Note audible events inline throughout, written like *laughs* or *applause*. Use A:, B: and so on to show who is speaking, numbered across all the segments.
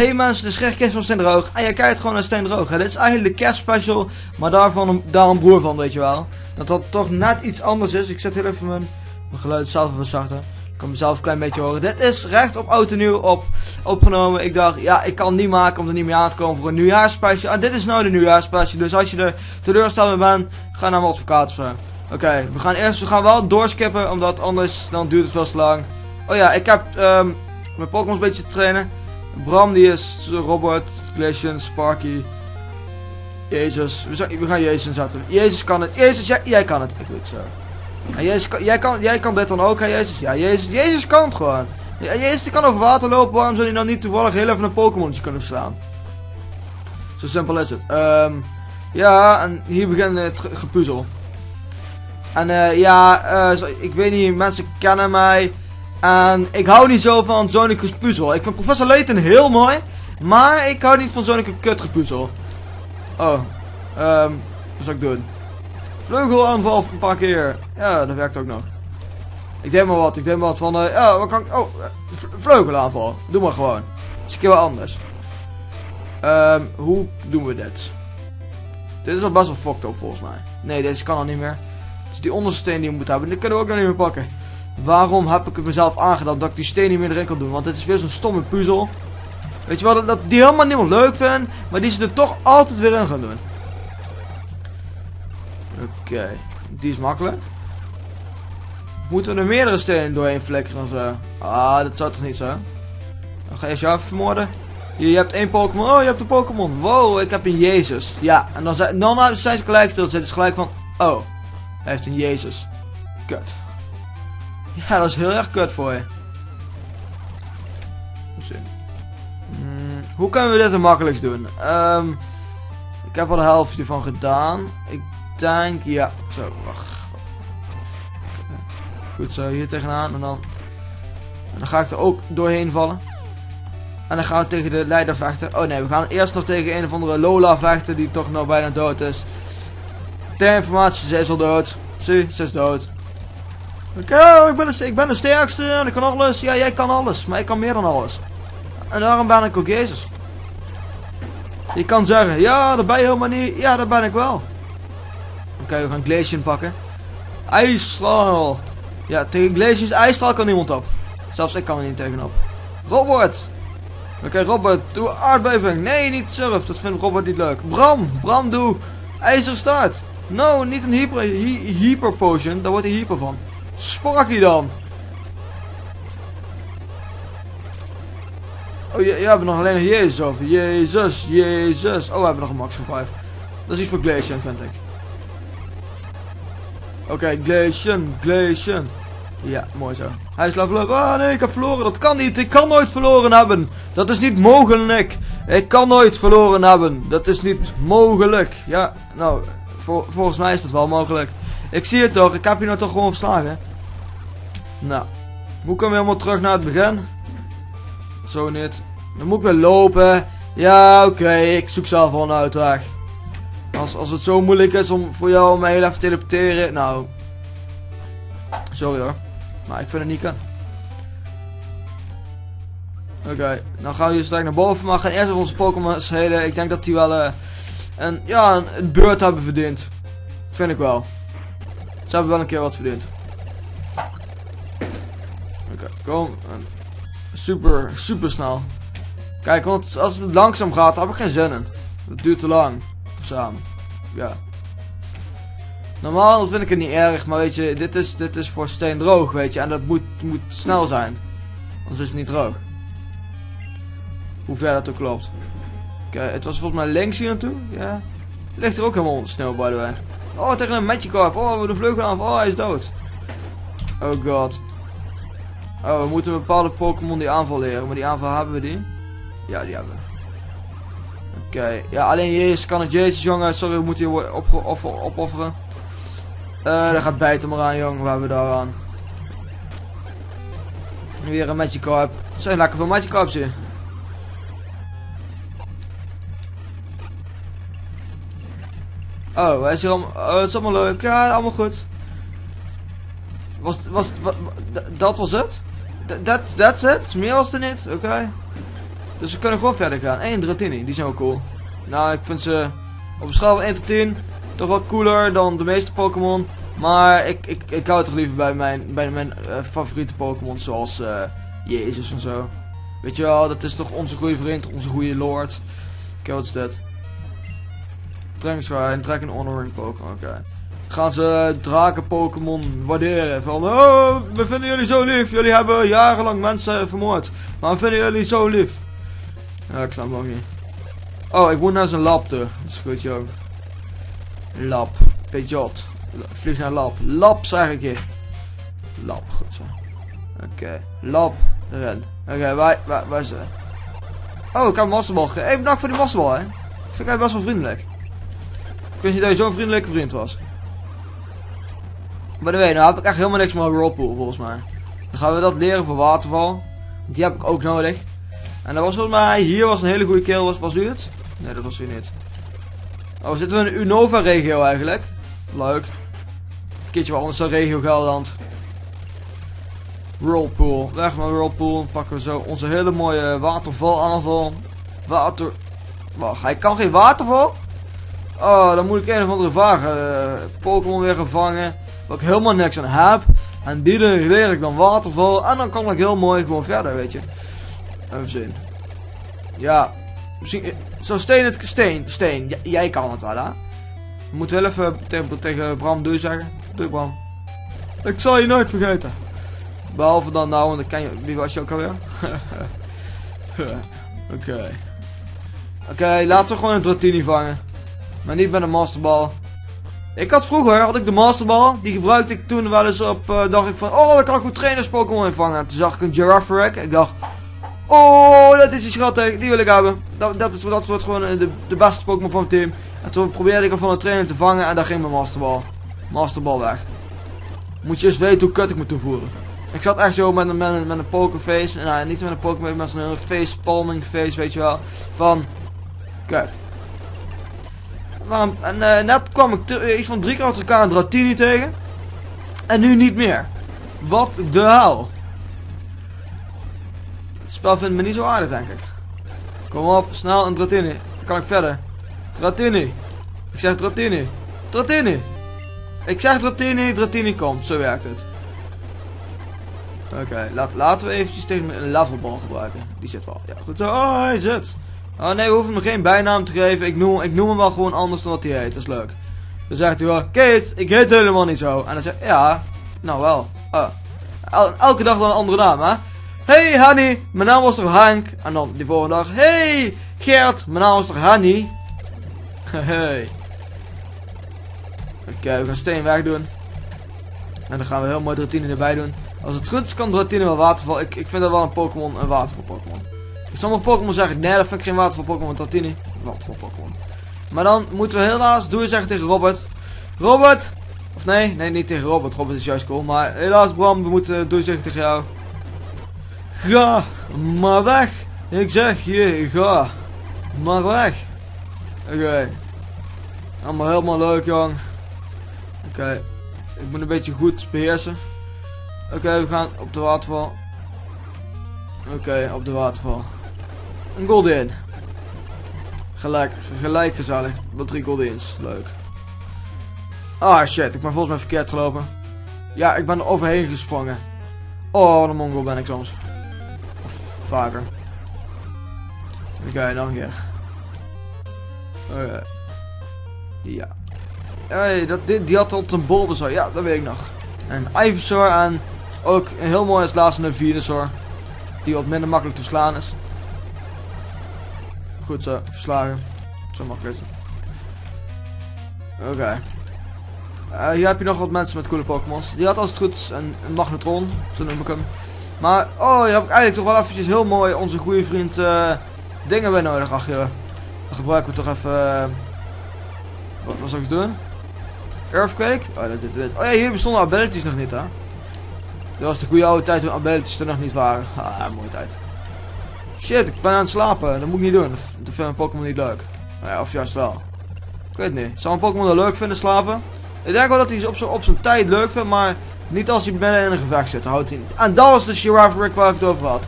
A: Hey mensen, de scherkist van Droog. En jij kijkt gewoon naar Droog. Dit is eigenlijk de kerstspecial, maar daarvan daar een broer van, weet je wel. Dat dat toch net iets anders is. Ik zet heel even mijn, mijn geluid zelf even zachter. Ik kan mezelf een klein beetje horen. Dit is recht op oud en nieuw op, opgenomen. Ik dacht, ja, ik kan niet maken om er niet meer aan te komen voor een nieuwjaarsspecial. En dit is nou de nieuwjaarsspecial. Dus als je er teleurgesteld mee bent, ga naar mijn advocaat. Oké, we gaan eerst, we gaan wel doorskippen, omdat anders dan duurt het wel te lang. Oh ja, ik heb um, mijn Pokémon een beetje te trainen. Bram die is Robert, Glacian, Sparky. Jezus, we, we gaan Jezus inzetten. Jezus kan het. Jezus, jij, jij kan het. Ik doe het zo. En Jezus, jij, kan, jij kan dit dan ook, hè Jezus? Ja, Jezus, Jezus kan het gewoon. Jezus kan over water lopen, waarom zou hij dan niet toevallig heel even een Pokémon kunnen slaan? Zo simpel is het. Um, ja, en hier begint het gepuzzel. En uh, ja, uh, ik weet niet, mensen kennen mij. En ik hou niet zo van Zonicus puzzel. Ik vind Professor Layton heel mooi. Maar ik hou niet van Zonicus kut gepuzzel. Oh. Um, wat zou ik doen? Vleugelaanval een paar keer. Ja, dat werkt ook nog. Ik denk maar wat. Ik denk maar wat van... Uh, ja, wat kan ik... Oh, vleugelaanval. Doe maar gewoon. is een keer wel anders. Um, hoe doen we dit? Dit is al best wel fucked up volgens mij. Nee, deze kan al niet meer. Het is die onderste steen die we moeten hebben. Die kunnen we ook nog niet meer pakken. Waarom heb ik het mezelf aangedaan dat ik die steen niet meer erin kan doen? Want het is weer zo'n stomme puzzel. Weet je wel, dat, die helemaal niemand leuk vindt. Maar die ze er toch altijd weer in gaan doen. Oké, die is makkelijk. Moeten we er meerdere stenen doorheen flikkeren of zo? Ah, dat zou toch niet zo? Dan ga je jou vermoorden. Je hebt één Pokémon. Oh, je hebt een Pokémon. Wow, ik heb een Jezus. Ja, en dan zijn, dan zijn ze gelijk stil. Zitten ze gelijk van, oh, hij heeft een Jezus. Kut. Ja, dat is heel erg kut voor je. Hmm, hoe kunnen we dit het makkelijkst doen? Um, ik heb al de helft ervan gedaan. Ik denk, ja. Zo, wacht. Goed zo, hier tegenaan. En dan, en dan ga ik er ook doorheen vallen. En dan gaan we tegen de leider vechten. Oh nee, we gaan eerst nog tegen een of andere Lola vechten die toch nog bijna dood is. Ter informatie, ze is al dood. Zie, ze is dood. Oké, oh, ik, ben de, ik ben de sterkste en ik kan alles. Ja, jij kan alles, maar ik kan meer dan alles. En daarom ben ik ook Jezus. Je kan zeggen, ja, dat ben je helemaal niet. Ja, dat ben ik wel. Oké, we gaan Glacian pakken. IJsstraal. Ja, tegen Glacian's ijsstraal kan niemand op. Zelfs ik kan er niet tegenop. Robert. Oké, Robert, doe aardbeving. Nee, niet surf. Dat vindt Robert niet leuk. Bram. Bram, doe ijzerstaart. No, niet een hyper, hyper potion. Daar wordt hij hyper van. Sparky dan. Oh, je, je hebt nog alleen nog Jezus over. Jezus, Jezus. Oh, we hebben nog een max van 5. Dat is iets voor Glacian, vind ik. Oké, Glacian, Glacian. Ja, mooi zo. Hij is level up. Ah nee, ik heb verloren. Dat kan niet. Ik kan nooit verloren hebben. Dat is niet mogelijk. Ik kan nooit verloren hebben. Dat is niet mogelijk. Ja, nou, volgens mij is dat wel mogelijk. Ik zie het toch. Ik heb je nou toch gewoon verslagen. Nou, hoe komen we helemaal terug naar het begin? Zo niet. Dan moet ik weer lopen. Ja, oké. Ik zoek zelf wel een uitweg. Als, als het zo moeilijk is om voor jou om mij heel even te teleporteren. Nou. Sorry hoor. Maar ik vind het niet kan. Oké, dan gaan we hier straks naar boven. Maar we gaan eerst even onze Pokémon heden. Ik denk dat die wel uh, een, ja, een beurt hebben verdiend. Vind ik wel. Ze hebben wel een keer wat verdiend. Kom. Super, super snel. Kijk, want als het langzaam gaat, heb ik geen zin in. Het duurt te lang. Samen. Ja. Normaal vind ik het niet erg, maar weet je, dit is, dit is voor steen droog, weet je. En dat moet, moet snel zijn. Anders is het niet droog. Hoe ver dat ook klopt. Kijk, het was volgens mij links hier naartoe. Ja. Ligt er ook helemaal onder sneeuw, by the way. Oh, tegen een Magikarp. Oh, we doen vleugel aan. Oh, hij is dood. Oh god. Oh, we moeten een bepaalde Pokémon die aanval leren. Maar die aanval hebben we die? Ja, die hebben we. Oké. Ja, alleen Jezus kan het Jezus, jongen. Sorry, we moeten op opofferen. Uh, daar gaat bijten maar aan, jongen. We hebben daar aan. Weer een Magikarp. Zijn lekker veel Magikarps hier. Oh, hij is hier allemaal... Oh, het is allemaal leuk. Ja, allemaal goed. Was, was, wat, dat was het? That, that's it? Meer was er niet? Oké. Dus we kunnen gewoon verder gaan. En Dratini, die zijn ook cool. Nou, ik vind ze op een schaal van 1 tot 10 toch wat cooler dan de meeste Pokémon. Maar ik, ik, ik hou toch liever bij mijn, bij mijn uh, favoriete Pokémon zoals uh, Jezus en zo. Weet je wel, dat is toch onze goede vriend, onze goede lord. Kijk, wat is dit? Trainingswaar en trek een honoring Pokémon, oké. Gaan ze draken Pokémon waarderen. Van, oh, we vinden jullie zo lief. Jullie hebben jarenlang mensen vermoord. Maar we vinden jullie zo lief. Ja, ik snap nog niet. Oh, ik moet naar zijn lab toe. Dat is goed, joh. Lab. Pejot. Vlieg naar lab. Lab, zeg ik je. Lab, goed zo. Oké. Lab. Ren. Oké, okay, waar is ze? Oh, ik heb een masterbal gegeven. Bedankt voor die masterbal, hè. Vind ik best wel vriendelijk. Ik wist niet dat je zo'n vriendelijke vriend was. Maar de nou heb ik echt helemaal niks meer Whirlpool, volgens mij. Dan gaan we dat leren voor waterval. Die heb ik ook nodig. En dat was volgens mij, hier was een hele goede kill. Was, was u het? Nee, dat was u niet. Oh, we zitten in een Unova-regio eigenlijk. Leuk. Een keertje wel regio Gelderland. Whirlpool. Weg met Whirlpool. Pakken we zo onze hele mooie waterval aanval. Water... Wacht, hij kan geen waterval? Oh, dan moet ik een of andere vage uh, Pokémon weer gevangen. Waar ik helemaal niks aan heb. En die leer ik dan waterval. En dan kan ik heel mooi gewoon verder, weet je. Even zien. Ja. Misschien... Zo steen het steen. Steen. jij kan het wel, hè? We moeten wel even tegen, tegen Bram doe zeggen. Doe Bram. Ik zal je nooit vergeten. Behalve dan nou, want dan kan je... Wie was je ook alweer? *laughs* Oké. Oké, laten we gewoon een Dratini vangen. Maar niet met een masterbal. Ik had vroeger, had ik de masterbal. Die gebruikte ik toen wel eens op, uh, dacht ik van, oh, dan kan ik goed trainers Pokémon vangen. Toen zag ik een Girafarak. Ik dacht, oh, dat is die schattig. Die wil ik hebben. Dat, dat, is, dat wordt gewoon de, de beste Pokémon van het team. En toen probeerde ik hem van een trainer te vangen en daar ging mijn masterbal. Masterbal weg. Moet je eens weten hoe kut ik moet toevoeren. Ik zat echt zo met een, met een, met een pokerface. Nou, niet met een pokerface, met zo'n face palming face, weet je wel. Van, kut. En uh, net kwam ik uh, iets van drie keer achter elkaar een Dratini tegen. En nu niet meer. Wat de hel. Het spel vindt me niet zo aardig, denk ik. Kom op, snel een Dratini. Kan ik verder. Dratini. Ik zeg Dratini. Dratini. Ik zeg Dratini, Dratini komt. Zo werkt het. Oké, laten we eventjes tegen een levelbal gebruiken. Die zit wel. Ja, goed zo. Oh, hij zit. Oh nee, we hoeven hem geen bijnaam te geven. Ik noem, ik noem hem wel gewoon anders dan wat hij heet. Dat is leuk. Dan zegt hij wel, Kate, ik heet helemaal niet zo. En dan zegt ja, nou wel. Oh. elke dag dan een andere naam, hè? Hey, Hanny, mijn naam was toch Hank? En dan die volgende dag, hey, Gert, mijn naam was toch Hanny? *laughs* Hey. Oké, we gaan steen weg doen. En dan gaan we heel mooi Dratini erbij doen. Als het goed is kan Dratini wel waterval. Ik, ik vind dat wel een Pokémon, een waterval Pokémon. Sommige Pokémon zeggen, nee dat vind ik geen waterval Pokémon. Dratini, waterval Pokémon. Maar dan moeten we helaas doe je zeggen tegen Robert. Robert! Of nee, nee niet tegen Robert. Robert is juist cool. Maar helaas Bram, we moeten doe je zeggen tegen jou. Ga maar weg. Ik zeg je, ga maar weg. Oké. Allemaal helemaal leuk, jong. Oké. Ik moet een beetje goed beheersen. Oké, we gaan op de waterval. Oké, op de waterval. Een golden. Gelijk, gelijk gezellig. Wat drie goldens. Leuk. Ah shit, ik ben volgens mij verkeerd gelopen. Ja, ik ben er overheen gesprongen. Oh, een mongol ben ik soms. Of vaker. Oké, nog een keer. Ja. Hey, dat, die, die had tot een Bulbasaur. Ja, dat weet ik nog. En Ivysaur en ook een heel mooi als laatste een Venusaur. Die wat minder makkelijk te verslaan is. Goed zo, verslagen. Zo makkelijk is Oké. Uh, hier heb je nog wat mensen met coole Pokémons. Die had als het goed een, een magnetron, zo noem ik hem. Maar, oh, hier heb ik eigenlijk toch wel eventjes heel mooi onze goede vriend uh, dingen bij nodig. Ach, Dan gebruiken we toch even... Uh, wat, wat zou ik doen? Earthquake? Oh, dit, dit. oh ja, hier bestonden abilities nog niet, hè? Dat was de goede oude tijd toen abilities er nog niet waren. *laughs* Ah, mooie tijd. Shit, ik ben aan het slapen. Dat moet ik niet doen. Dat vind ik Pokémon niet leuk. Nou ja, of juist wel. Ik weet niet. Zou een Pokémon dat leuk vinden slapen? Ik denk wel dat hij op op zijn tijd leuk vindt, maar niet als hij binnen in een gevecht zit. Houdt hij En dat was de Rick waar ik het over had.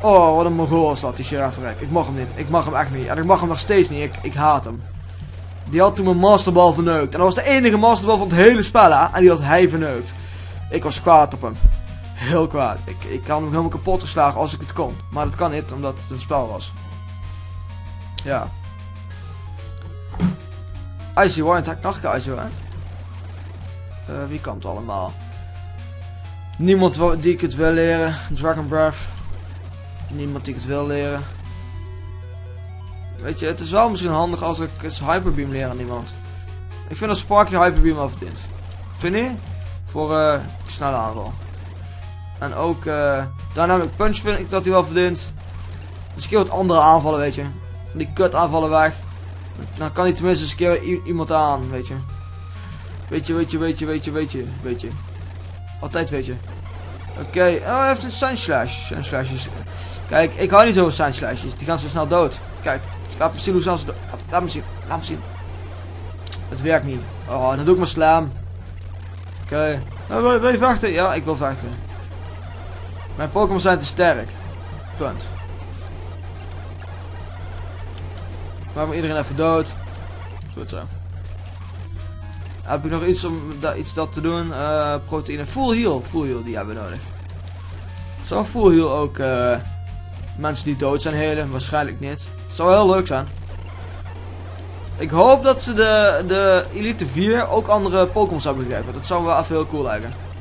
A: Oh, wat een mongool is dat, die Sheriff Ik mag hem niet. Ik mag hem echt niet. En ik mag hem nog steeds niet. Ik, ik haat hem. Die had toen mijn masterbal verneukt. En dat was de enige masterbal van het hele spel, hè. En die had hij verneukt. Ik was kwaad op hem. Heel kwaad. Ik, ik had hem helemaal kapot geslagen als ik het kon. Maar dat kan niet, omdat het een spel was. Ja. Icy Warrant, heb ik nog een Icy? Uh, wie kan het allemaal? Niemand die ik het wil leren. Dragon Breath. Niemand die ik het wil leren. Weet je, het is wel misschien handig als ik eens Hyperbeam leer aan iemand. Ik vind dat Sparky Hyperbeam wel verdient. Vind je? Voor uh, snelle aanval. En ook uh, Dynamic Punch vind ik dat hij wel verdient. Misschien wat andere aanvallen, weet je. Van die kut aanvallen weg. Dan kan hij tenminste eens een keer iemand aan, weet je. Weet je, weet je, weet je, weet je, weet je, weet je. Altijd weet je. Oké, oh, hij heeft een Sun Slash. Kijk, ik hou niet zo van. Die gaan zo snel dood. Kijk, laat me zien hoe snel ze dood. Laat me zien, laat me zien. Het werkt niet. Oh, dan doe ik maar slam. Oké. Okay. wil, wil je vechten? Ja, ik wil vechten. Mijn Pokémon zijn te sterk. Punt. Me iedereen even dood. Goed zo. Heb ik nog iets om iets dat te doen? Uh, proteïne. Full heal. Full heal, die hebben we nodig. Zou full heal ook uh, mensen die dood zijn helen? Waarschijnlijk niet. Zou heel leuk zijn. Ik hoop dat ze de, de Elite 4 ook andere Pokémon hebben gegeven. Dat zou wel even heel cool lijken.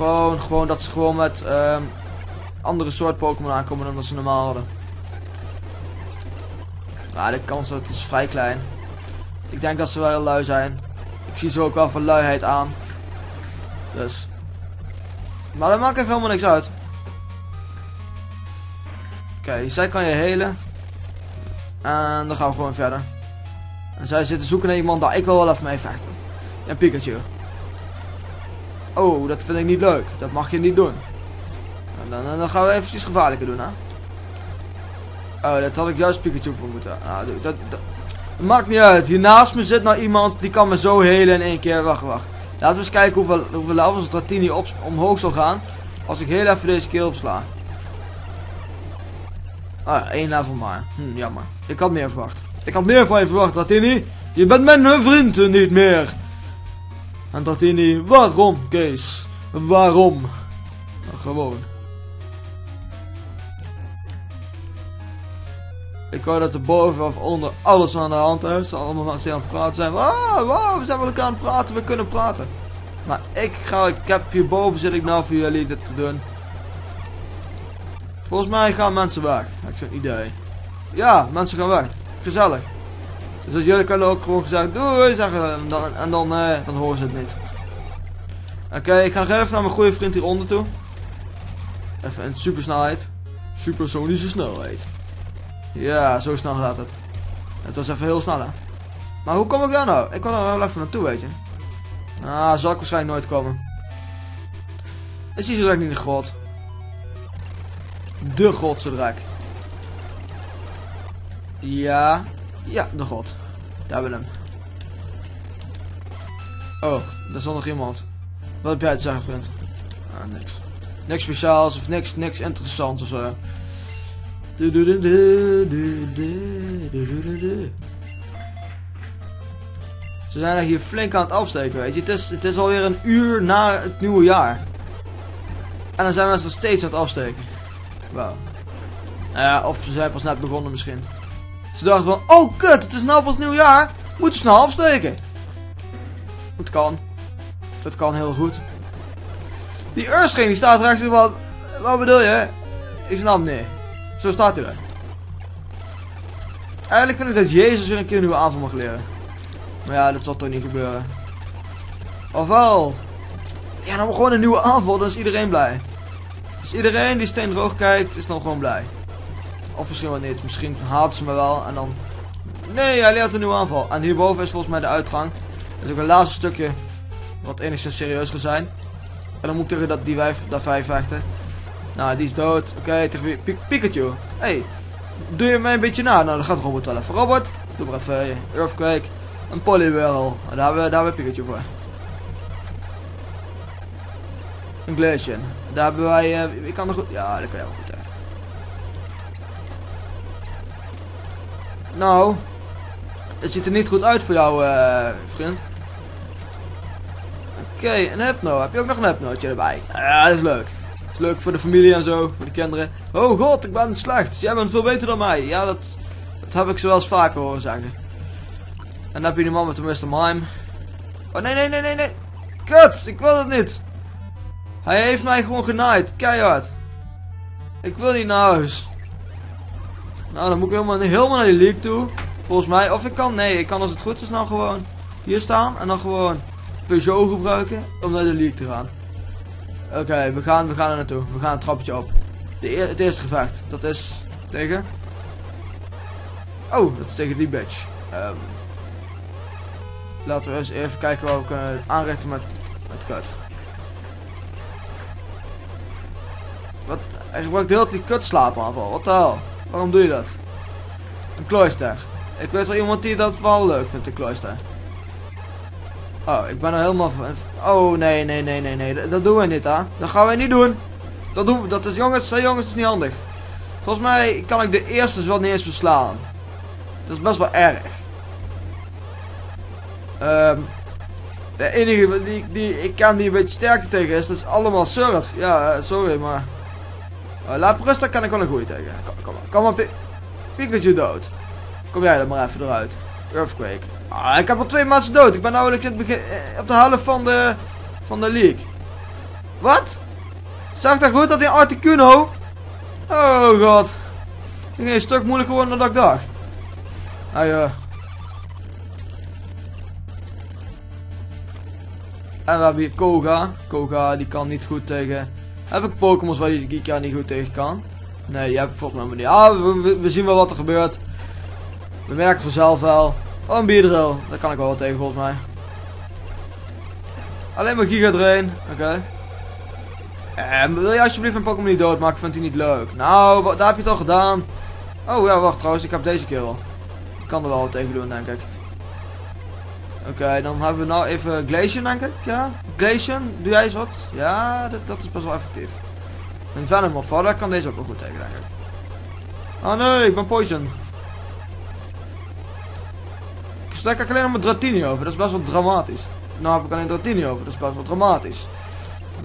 A: Gewoon, gewoon dat ze gewoon met um, andere soort Pokémon aankomen dan dat ze normaal hadden. Nou, de kans dat is vrij klein. Ik denk dat ze wel heel lui zijn. Ik zie ze ook wel van luiheid aan. Dus. Maar dat maakt even helemaal niks uit. Oké, zij kan je helen. En dan gaan we gewoon verder. En zij zitten zoeken naar iemand daar ik wil wel even mee vechten. En Pikachu. Oh, dat vind ik niet leuk. Dat mag je niet doen. En dan, dan gaan we eventjes gevaarlijker doen, hè. Oh, dat had ik juist Pikachu voor moeten. Nou, dat, maakt niet uit. Hier naast me zit nou iemand die kan me zo helen in één keer. Wacht, wacht. Laten we eens kijken hoeveel, hoeveel levels Dratini op, omhoog zal gaan. Als ik heel even deze kill versla. Ah één level maar. Hm, jammer. Ik had meer verwacht. Ik had meer van je verwacht, Dratini. Je bent mijn vriend niet meer. En Dratini, waarom, Kees? Waarom? Gewoon. Ik hoor dat er boven of onder alles aan de hand is. Allemaal mensen aan het praten zijn. Ah, wow, we zijn met elkaar aan het praten. We kunnen praten. Maar ik ga, ik heb hierboven zit ik nou voor jullie dit te doen. Volgens mij gaan mensen weg. Heb zo'n idee. Ja, mensen gaan weg. Gezellig. Dus als jullie kunnen ook gewoon gezegd doei zeggen en dan, en dan, eh, dan horen ze het niet. Oké, ik ga nog even naar mijn goede vriend hieronder toe. Even in supersnelheid. Supersonische snelheid. Ja, zo snel gaat het. Het was even heel snel, hè. Maar hoe kom ik daar nou? Ik kan er wel even naartoe, weet je. Ah, zal ik waarschijnlijk nooit komen. Is hier zo direct niet de god? De godse draak. Ja. Ja, de god. Daar hebben hem. Oh, daar zat nog iemand. Wat heb jij te zeggen, vriend? Ah, niks. Niks speciaals of niks, niks interessants of zo. Ze zijn er hier flink aan het afsteken, weet je. Het is, het is alweer een uur na het nieuwe jaar. En dan zijn we nog steeds aan het afsteken. Wauw. Nou ja, of ze zijn pas net begonnen misschien. Ze dachten van, oh kut, het is nou pas nieuwjaar. Moeten we snel afsteken. Het kan. Dat kan heel goed. Die Urscheen die staat rechts van, wat bedoel je? Ik snap niet. Zo staat hij er. Eigenlijk vind ik dat Jezus weer een keer een nieuwe aanval mag leren. Maar ja, dat zal toch niet gebeuren. Ofwel. Ja, dan gewoon een nieuwe aanval, dan is iedereen blij. Dus iedereen die steen droog kijkt, is dan gewoon blij. Of misschien wel niet. Misschien haat ze me wel en dan... Nee, hij leert een nieuwe aanval. En hierboven is volgens mij de uitgang. Dat is ook een laatste stukje wat enigszins serieus gaat zijn. En dan moet tegen dat, die vijf, dat vijf vechten. Nou, die is dood. Oké, okay, tegen Pikachu. Hey, doe je mij een beetje na? Nou, dan gaat Robot wel even. Robot, doe maar even Earthquake. Een Poliwhirl. Daar hebben we, daar hebben we Pikachu voor. Een Glacian. Daar hebben wij... Uh, ik kan er goed... Ja, dat kan je wel goed tegen. Nou, het ziet er niet goed uit voor jou, eh, vriend. Oké, een hypno. Heb je ook nog een hypnootje erbij? Ja, dat is leuk. Dat is leuk voor de familie en zo, voor de kinderen. Oh god, ik ben slecht. Jij bent veel beter dan mij. Ja, dat, dat heb ik zo wel eens vaker horen zeggen. En dan heb je die man met de Mr. Mime. Oh nee, nee, nee, nee, nee. Kut, ik wil het niet. Hij heeft mij gewoon genaaid, keihard. Ik wil niet naar huis. Nou, dan moet ik helemaal, helemaal naar die league toe. Volgens mij. Of ik kan, nee, ik kan als het goed is nou gewoon hier staan. En dan gewoon Peugeot gebruiken om naar de league te gaan. Oké, we, gaan, we gaan er naartoe. We gaan een trappetje op. De het eerste gevecht. Dat is tegen... Oh, dat is tegen die bitch. Um, laten we eens even kijken wat we kunnen aanrichten met, met kut. Wat? Hij gebruikt heel die kutslaapaanval. Wat de hel? Waarom doe je dat? Een klooster. Ik weet wel iemand die dat wel leuk vindt, een klooster. Oh, ik ben er helemaal van... Oh, nee, nee, nee, nee, nee. Dat, doen we niet, hè. Dat gaan we niet doen. Dat doen we. Dat is, jongens, jongens, dat is niet handig. Volgens mij kan ik de eerste wel niet eens verslaan. Dat is best wel erg. Um, de enige die, die ik kan die een beetje sterker tegen is, dat is allemaal surf. Ja, uh, sorry, maar... Uh, laat rustig kan ik wel een goeie tegen. Kom, kom maar, kom maar, Pikachu dood. Kom jij er maar even eruit. Earthquake. Ah, ik heb al twee mensen dood. Ik ben namelijk in het begin, eh, op de helft van de, van de league. Wat? Zag dat goed dat die Articuno? Oh god. Ik ging een stuk moeilijker geworden dan ik dacht. Ah ja. En we hebben hier Koga. Koga die kan niet goed tegen... Heb ik Pokémon waar die Gika niet goed tegen kan? Nee, die heb ik volgens mij niet. Ah, we, zien wel wat er gebeurt. We merken vanzelf wel. Oh, een bierdrill. Daar kan ik wel wat tegen volgens mij. Alleen maar Giga erin. Oké. En wil je alsjeblieft een Pokémon niet doodmaken? Vindt hij niet leuk? Nou, daar heb je het al gedaan. Oh ja, wacht trouwens. Ik heb deze al. Ik kan er wel wat tegen doen, denk ik. Oké, dan hebben we nou even Glacian, denk ik. Ja, Glacian, doe jij eens wat? Ja, dat, dat is best wel effectief. Een Venom of daar kan deze ook wel goed tegen, denk ik. Oh nee, ik ben Poison. Ik stek alleen nog met Dratini over, dat is best wel dramatisch. Nou heb ik alleen Dratini over, dat is best wel dramatisch.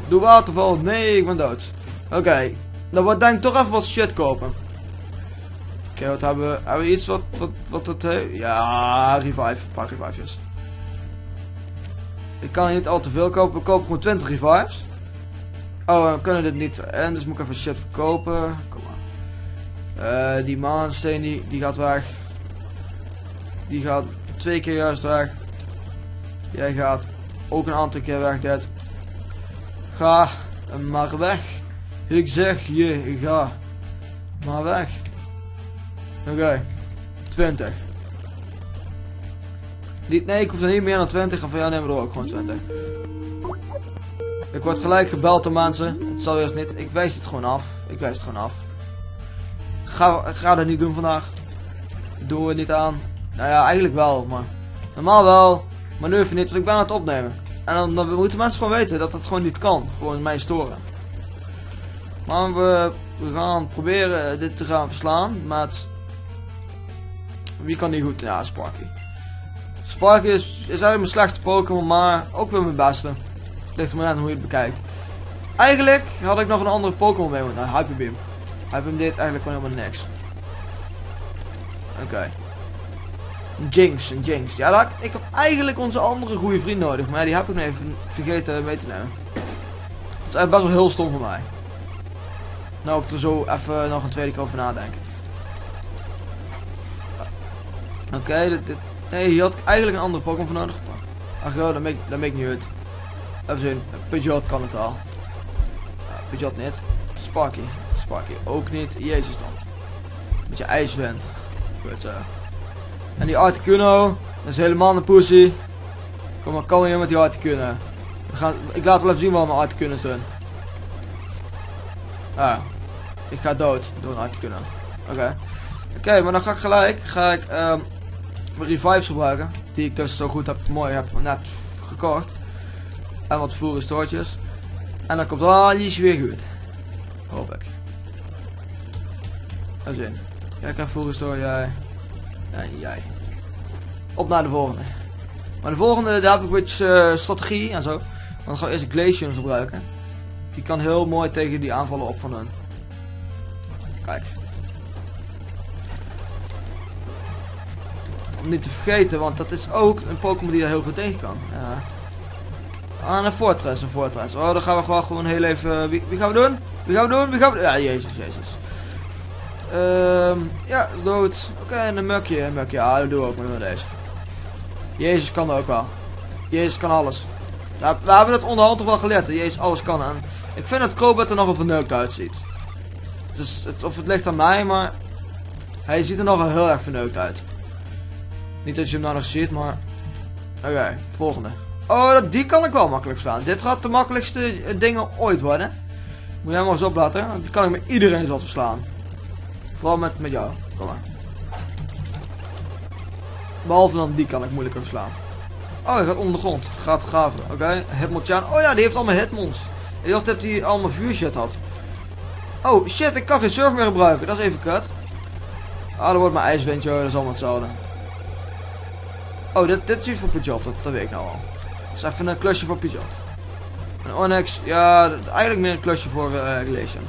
A: Doe waterval, nee, ik ben dood. Oké, dan wordt denk ik toch even wat shit kopen. Oké, wat hebben we? Hebben we iets wat, wat, wat het heeft? Ja, revive, een paar revives. Ik kan niet al te veel kopen. We kopen gewoon 20 revives. Oh, we kunnen dit niet. En dus moet ik even shit verkopen. Kom maar. Uh, die maansteen die, die gaat weg. Die gaat twee keer juist weg. Jij gaat ook een aantal keer weg, dit. Ga maar weg. Ik zeg je, ga maar weg. Oké. Okay. 20. Nee, ik hoef er niet meer dan 20 en van jou nemen we er ook gewoon 20. Ik word gelijk gebeld door mensen. Het zal eerst niet. Ik wijs het gewoon af. Ik wijs het gewoon af. Ga, ga dat niet doen vandaag. Doen we niet aan. Nou ja, eigenlijk wel, maar... Normaal wel, maar nu even niet, want ik ben aan het opnemen. En dan, moeten mensen gewoon weten dat dat gewoon niet kan. Gewoon mij storen. Maar we, gaan proberen dit te gaan verslaan. Met... Wie kan die goed? Ja, Sparky. Sparky is, is eigenlijk mijn slechtste Pokémon, maar ook weer mijn beste. Ligt er maar aan hoe je het bekijkt. Eigenlijk had ik nog een andere Pokémon mee moeten. Nou, Hyper Beam. Hyper deed eigenlijk gewoon helemaal niks. Oké. Jinx, een Jinx. Ja, dat, ik heb eigenlijk onze andere goede vriend nodig. Maar die heb ik nu even vergeten mee te nemen. Dat is eigenlijk best wel heel stom voor mij. Nou, ik er zo even nog een tweede keer over nadenken. Oké, dit, dit, Nee, hier had eigenlijk een andere Pokémon voor nodig. Ach ja, dat maakt, dat maakt niet uit. Even zien, Pidgeot kan het wel. Ja, Pidgeot niet. Sparky. Sparky ook niet. Jezus dan. Beetje ijswind. Goed uh. En die Articuno, dat is helemaal een pussy. Kom maar, kom hier met die Articuno. We gaan, ik laat wel even zien waar mijn Articuno's doen. Ah, ik ga dood door een Articuno. Oké. Oké, maar dan ga ik gelijk, ga ik um, revives gebruiken. Die ik dus zo goed heb, mooi heb net gekocht. En wat voeren. En dan komt alles weer goed. Hoop ik. Ja, ik heb voeren stoor, jij. En jij. Op naar de volgende. Maar de volgende, daar heb ik een eh, strategie en zo. Dan gaan we eerst Glacier gebruiken. Die kan heel mooi tegen die aanvallen op van hun. Kijk. Om niet te vergeten, want dat is ook een Pokémon die er heel goed tegen kan. Ja. Ah, een Fortress, een Fortress. Oh, dan gaan we gewoon, gewoon heel even... Wie, wie gaan we doen? Wie gaan we doen? Wie gaan we doen? Ja, jezus, jezus. Ehm ja, dood. Oké, en een mukje, een mukje. Ja, dat doen we ook maar deze. Jezus kan ook wel. Jezus kan alles. We hebben het onderhand toch wel geleerd. Dat Jezus alles kan. Ik vind dat Crobat er nogal verneukt uitziet. Dus het, of het ligt aan mij, maar... Hij ziet er nogal heel erg verneukt uit. Niet dat je hem nou nog ziet, maar... Oké, volgende. Oh, die kan ik wel makkelijk slaan. Dit gaat de makkelijkste eh, dingen ooit worden. Moet jij maar eens opletten. Die kan ik met iedereen zo verslaan. Vooral met, met jou. Kom maar. Behalve dan die kan ik moeilijker verslaan. Oh, hij gaat onder de grond. Gaat graven. Oké, okay. Hitmonchan. Oh ja, die heeft allemaal Hitmons. Ik dacht dat hij allemaal vuurshit had. Oh, shit, ik kan geen surf meer gebruiken. Dat is even kut. Ah, dan wordt mijn ijswindje. Dat is allemaal hetzelfde. Oh, dit, dit is iets voor Pidgeot. Dat, weet ik nou al. Is even een klusje voor Pidgeot. Een Onyx. Ja, eigenlijk meer een klusje voor uh, Relation.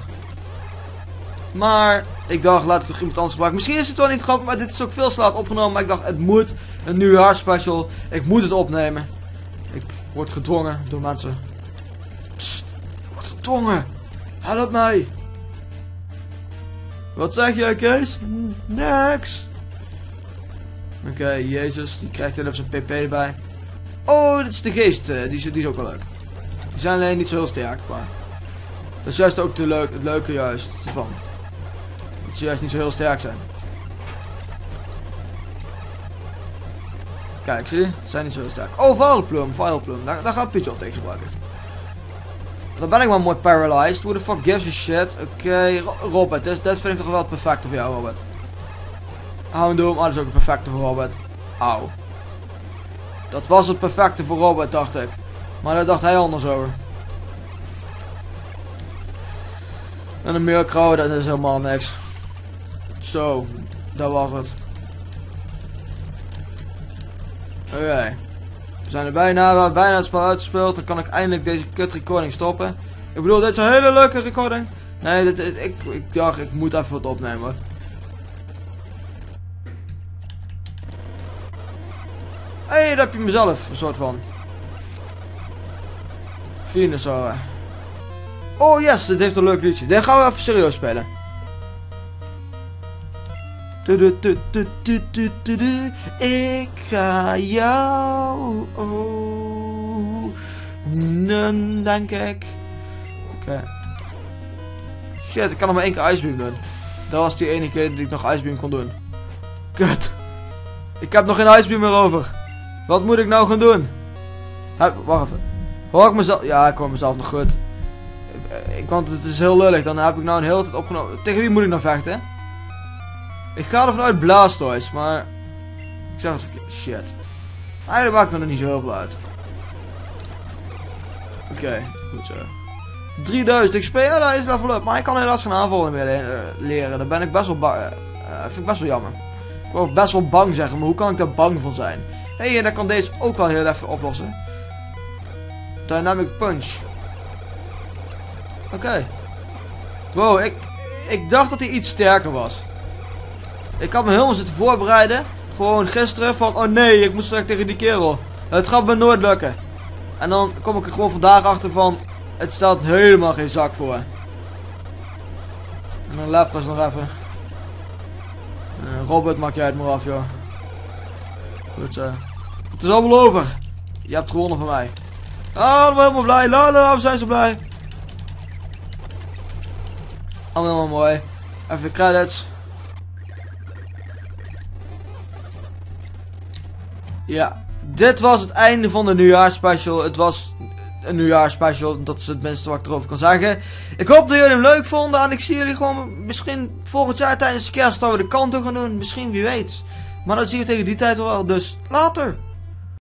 A: Maar ik dacht, laat ik toch iemand anders gebruiken. Misschien is het wel niet grappig, maar dit is ook veel te laat opgenomen. Maar ik dacht, het moet een nieuwjaarsspecial. Ik moet het opnemen. Ik word gedwongen door mensen. Psst, ik word gedwongen. Help mij. Wat zeg jij, Kees? Niks. Oké, Jezus, die krijgt even zijn pp erbij. Oh, dit is de geest. Uh, die, is, die is ook wel leuk. Die zijn alleen niet zo heel sterk, maar... Dat is juist ook de leuk, het leuke juist ervan ze juist niet zo heel sterk zijn. Kijk, zie? Ze zijn niet zo heel sterk. Oh, Vileplume, Vileplume. Daar, daar gaat Pidgeot tegen gebruiken. Dan ben ik wel mooi paralyzed. Who the fuck gives a shit? Oké. Robert. Dit, dit vind ik toch wel het perfecte voor jou, Robert. Houndoom, ah, dat is ook het perfecte voor Robert. Auw. Dat was het perfecte voor Robert, dacht ik. Maar daar dacht hij anders over. En een meerkrauw, dat is helemaal niks. Zo, dat was het. Oké. We zijn er bijna, we hebben bijna het spel uitgespeeld. Dan kan ik eindelijk deze kut recording stoppen. Ik bedoel, dit is een hele leuke recording. Nee, dit, ik, ik dacht, ik moet even wat opnemen. Hé, hey, daar heb je mezelf, een soort van. Venusaur. Oh yes, dit heeft een leuk liedje. Dit gaan we even serieus spelen. Ik ga jou oh, denk ik. Oké. Shit, ik kan nog maar één keer Icebeam doen. Dat was die ene keer dat ik nog Icebeam kon doen. Kut. Ik heb nog geen Icebeam meer over. Wat moet ik nou gaan doen? Wacht even. Hoor ik mezelf... Ja, ik hoor mezelf nog goed. Ik, want het is heel lullig. Dan heb ik nou een hele tijd opgenomen. Tegen wie moet ik nou vechten? Ik ga ervan uit Blastoise, maar... Ik zeg het verkeerd. Shit. Eigenlijk maakt me er niet zo heel veel uit. Oké, goed zo. 3000 XP, ja, dat is level up. Maar ik kan helaas geen aanvallen meer eh, leren. Daar ben ik best wel bang. Uh, vind ik best wel jammer. Ik word best wel bang zeggen, maar hoe kan ik daar bang van zijn? Hey, en dan kan deze ook wel heel even oplossen. Dynamic Punch. Oké. Wow, ik, ik dacht dat hij iets sterker was. Ik had me helemaal zitten voorbereiden. Gewoon gisteren van, oh nee, ik moet straks tegen die kerel. Het gaat me nooit lukken. En dan kom ik er gewoon vandaag achter van, het stelt helemaal geen zak voor. En dan Lapras nog even. Robert maak jij het maar af, joh. Goed zo. Het is allemaal over. Je hebt gewonnen van mij. Allemaal helemaal blij. La, la, we zijn zo blij. Allemaal mooi. Even credits. Ja, dit was het einde van de nieuwjaarspecial. Het was een nieuwjaarspecial, dat is het minste wat ik erover kan zeggen. Ik hoop dat jullie hem leuk vonden en ik zie jullie gewoon misschien volgend jaar tijdens kerst dat we de kanto gaan doen. Misschien, wie weet. Maar dat zien we tegen die tijd wel, dus later.